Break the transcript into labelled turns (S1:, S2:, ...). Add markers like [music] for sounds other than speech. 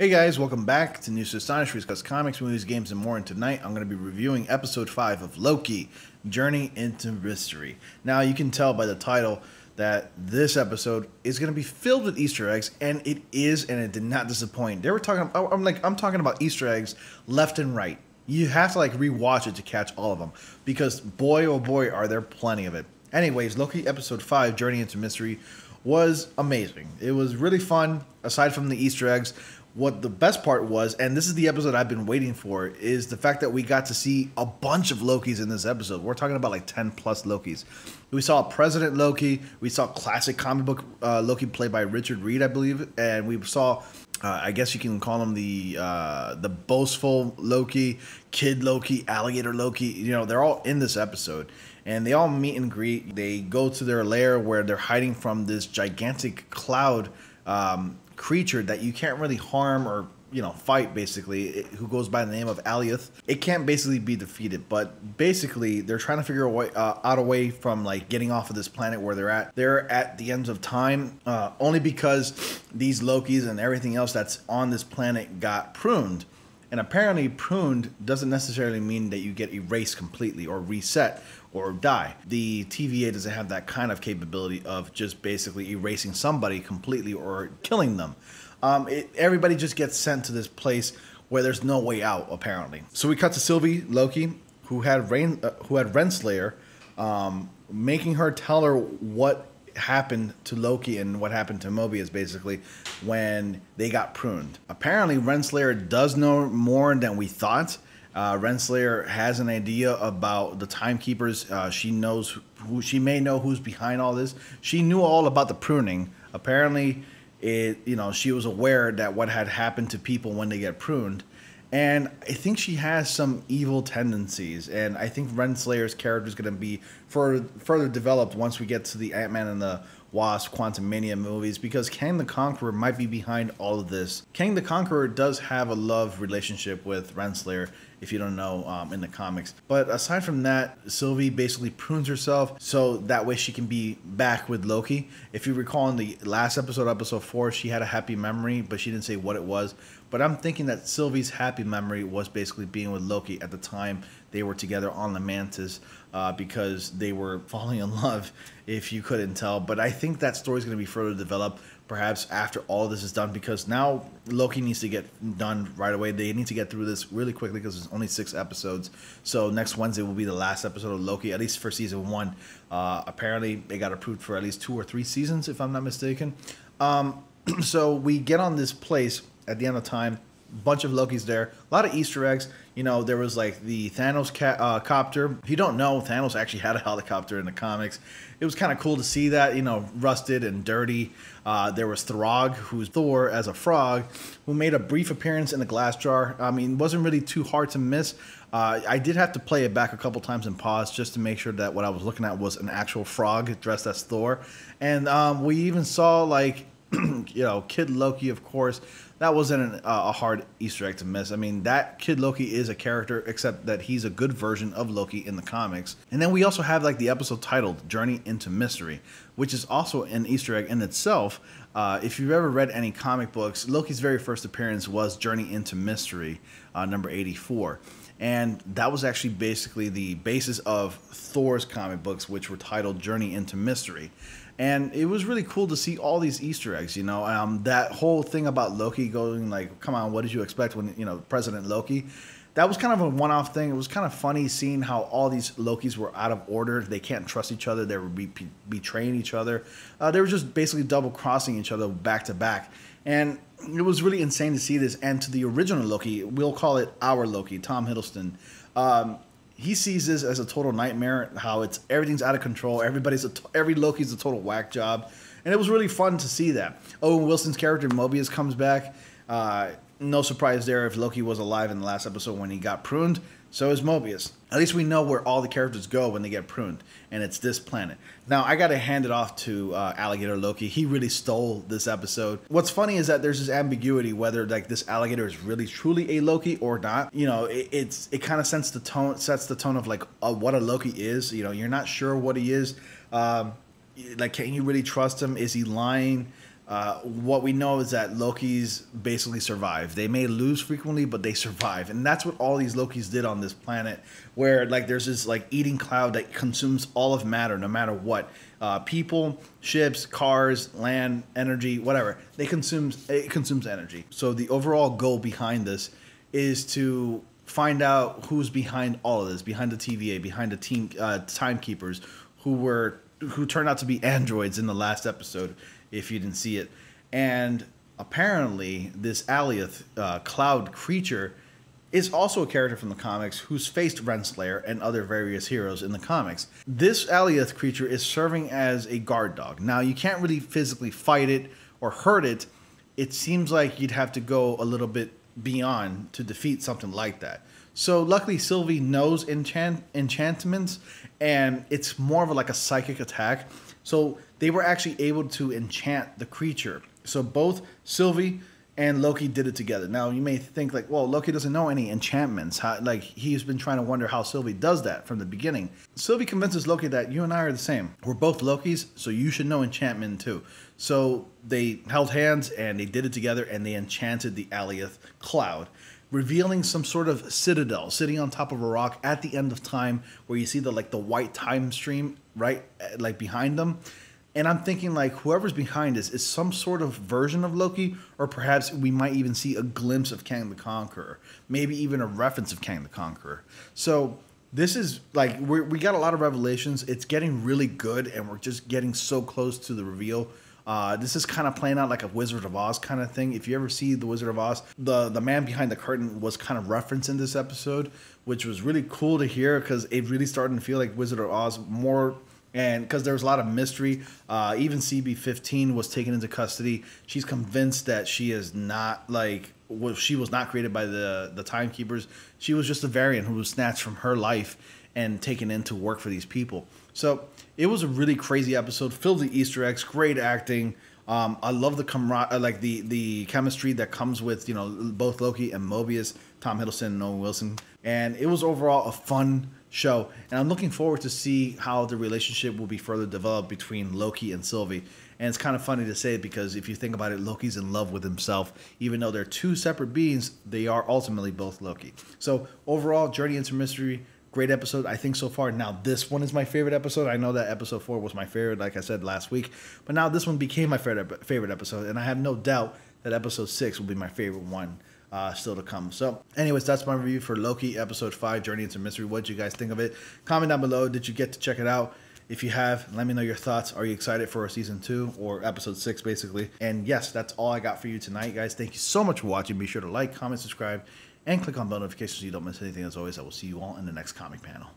S1: Hey guys, welcome back to News to Astonish. We discuss comics, movies, games, and more. And tonight I'm going to be reviewing episode 5 of Loki Journey into Mystery. Now, you can tell by the title that this episode is going to be filled with Easter eggs, and it is, and it did not disappoint. They were talking I'm like, I'm talking about Easter eggs left and right. You have to like rewatch it to catch all of them because boy, oh boy, are there plenty of it. Anyways, Loki episode 5 Journey into Mystery was amazing. It was really fun, aside from the Easter eggs what the best part was, and this is the episode I've been waiting for, is the fact that we got to see a bunch of Lokis in this episode. We're talking about like 10 plus Lokis. We saw President Loki, we saw classic comic book uh, Loki played by Richard Reed, I believe, and we saw. Uh, I guess you can call him the uh, the boastful Loki, Kid Loki, Alligator Loki. You know, they're all in this episode, and they all meet and greet. They go to their lair where they're hiding from this gigantic cloud um, creature that you can't really harm or you know fight basically who goes by the name of Alioth. It can't basically be defeated, but basically they're trying to figure a way, uh, out a way from like getting off of this planet where they're at. They're at the ends of time uh, only because these Lokis and everything else that's on this planet got pruned. And apparently, pruned doesn't necessarily mean that you get erased completely or reset or die. The TVA doesn't have that kind of capability of just basically erasing somebody completely or killing them. Um, it, everybody just gets sent to this place where there's no way out, apparently. So we cut to Sylvie Loki, who had Rain, uh, who had Renslayer, um, making her tell her what happened to Loki and what happened to Mobius basically when they got pruned. Apparently, Renslayer does know more than we thought. Uh, Renslayer has an idea about the timekeepers. Uh, she knows who she may know who's behind all this. She knew all about the pruning. Apparently, it you know she was aware that what had happened to people when they get pruned, and I think she has some evil tendencies. And I think Renslayer's character is going to be further further developed once we get to the Ant Man and the Wasp, Quantumania movies because Kang the Conqueror might be behind all of this. Kang the Conqueror does have a love relationship with Renslayer if you don't know um, in the comics. But aside from that, Sylvie basically prunes herself so that way she can be back with Loki. If you recall in the last episode, episode four, she had a happy memory, but she didn't say what it was. But I'm thinking that Sylvie's happy memory was basically being with Loki at the time they were together on Lamentis uh, because they were [laughs] falling in love, if you couldn't tell. But I think that story is going to be further developed perhaps after all this is done because now Loki needs to get done right away. They need to get through this really quickly because it's only six episodes. So next Wednesday will be the last episode of Loki, at least for season one. Uh, apparently, they got approved for at least two or three seasons, if I'm not mistaken. Um, [clears throat] so we get on this place at the end of time bunch of Loki's there. A lot of Easter eggs. You know, there was like the Thanos ca- uh, copter. If you don't know, Thanos actually had a [laughs] helicopter in the comics. It was kind of cool to see that, you know, rusted and dirty. Uh, there was Throg, who's Thor as a frog, who made a brief appearance in the glass jar. I mean, wasn't really too hard to miss. Uh, I did have to play it back a couple times and pause just to make sure that what I was looking at was an actual frog dressed as Thor. And um, we even saw like [clears throat] you know, Kid Loki, of course, that wasn't an, uh, a hard Easter egg to miss. I mean, that Kid Loki is a character, except that he's a good version of Loki in the comics. And then we also have like the episode titled "Journey into Mystery," which is also an Easter egg in itself. Uh, if you've ever read any comic books, Loki's very first appearance was Journey into Mystery, uh, number 84. And that was actually basically the basis of Thor's comic books, which were titled Journey into Mystery and it was really cool to see all these Easter eggs. You know, um, that whole thing about Loki going like, "Come on, what did you expect when you know President Loki?" That was kind of a one-off thing. It was kind of funny seeing how all these Lokis were out of order. They can't trust each other. They were be- betraying each other. Uh, they were just basically double crossing each other back to back, and it was really insane to see this. And to the original Loki, we'll call it our Loki, Tom Hiddleston. Um, he sees this as a total nightmare. How it's everything's out of control. Everybody's a every Loki's a total whack job, and it was really fun to see that. Owen Wilson's character Mobius comes back. Uh, no surprise there if Loki was alive in the last episode when he got pruned. So is Mobius. At least we know where all the characters go when they get pruned, and it's this planet. Now, I got to hand it off to uh, Alligator Loki. He really stole this episode. What's funny is that there's this ambiguity whether like this alligator is really truly a Loki or not. You know, it, it's it kind of sets the tone sets the tone of like uh, what a Loki is. You know, you're not sure what he is. Um, like, can you really trust him? Is he lying? Uh, what we know is that Loki's basically survive. They may lose frequently, but they survive, and that's what all these Lokis did on this planet. Where like there's this like eating cloud that consumes all of matter, no matter what. Uh, people, ships, cars, land, energy, whatever. They consumes it consumes energy. So the overall goal behind this is to find out who's behind all of this, behind the TVA, behind the team uh, timekeepers, who were who turned out to be androids in the last episode if you didn't see it. And apparently, this Alioth uh, cloud creature is also a character from the comics who's faced Renslayer and other various heroes in the comics. This Alioth creature is serving as a guard dog. Now, you can't really physically fight it or hurt it. It seems like you'd have to go a little bit beyond to defeat something like that. So luckily Sylvie knows enchant enchantments and it's more of like a psychic attack. So they were actually able to enchant the creature. So both Sylvie and Loki did it together. Now you may think like, well, Loki doesn't know any enchantments. How, like he's been trying to wonder how Sylvie does that from the beginning. Sylvie convinces Loki that you and I are the same. We're both Lokis, so you should know enchantment too. So they held hands and they did it together and they enchanted the Alioth cloud revealing some sort of citadel sitting on top of a rock at the end of time where you see the like the white time stream right eh, like behind them and I'm thinking like whoever's behind this is some sort of version of Loki, or perhaps we might even see a glimpse of Kang the Conqueror, maybe even a reference of Kang the Conqueror. So this is like we got a lot of revelations. It's getting really good, and we're just getting so close to the reveal. Uh, this is kind of playing out like a Wizard of Oz kind of thing. If you ever see the Wizard of Oz, the the man behind the curtain was kind of referenced in this episode, which was really cool to hear because it really started to feel like Wizard of Oz more and because there was a lot of mystery uh, even cb15 was taken into custody. She's convinced that she is not like well, she was not created by the the timekeepers. She was just a variant who was snatched from her life and taken in to work for these people. So it was a really crazy episode filled with easter eggs great acting. Um, I love the camar- uh, like the the chemistry that comes with you know both Loki and Mobius, Tom Hiddleston and Owen Wilson, and it was overall a fun show. And I'm looking forward to see how the relationship will be further developed between Loki and Sylvie. And it's kind of funny to say because if you think about it, Loki's in love with himself. Even though they're two separate beings, they are ultimately both Loki. So overall, Journey into Mystery, great episode. I think so far. Now this one is my favorite episode. I know that episode four was my favorite, like I said last week, but now this one became my favorite favorite episode, and I have no doubt that episode six will be my favorite one uh, still to come. So, anyways, that's my review for Loki episode five, Journey into Mystery. What did you guys think of it? Comment down below. Did you get to check it out? If you have, let me know your thoughts. Are you excited for season two or episode six, basically? And yes, that's all I got for you tonight, guys. Thank you so much for watching. Be sure to like, comment, subscribe, and click on bell notifications so you don't miss anything. As always, I will see you all in the next comic panel.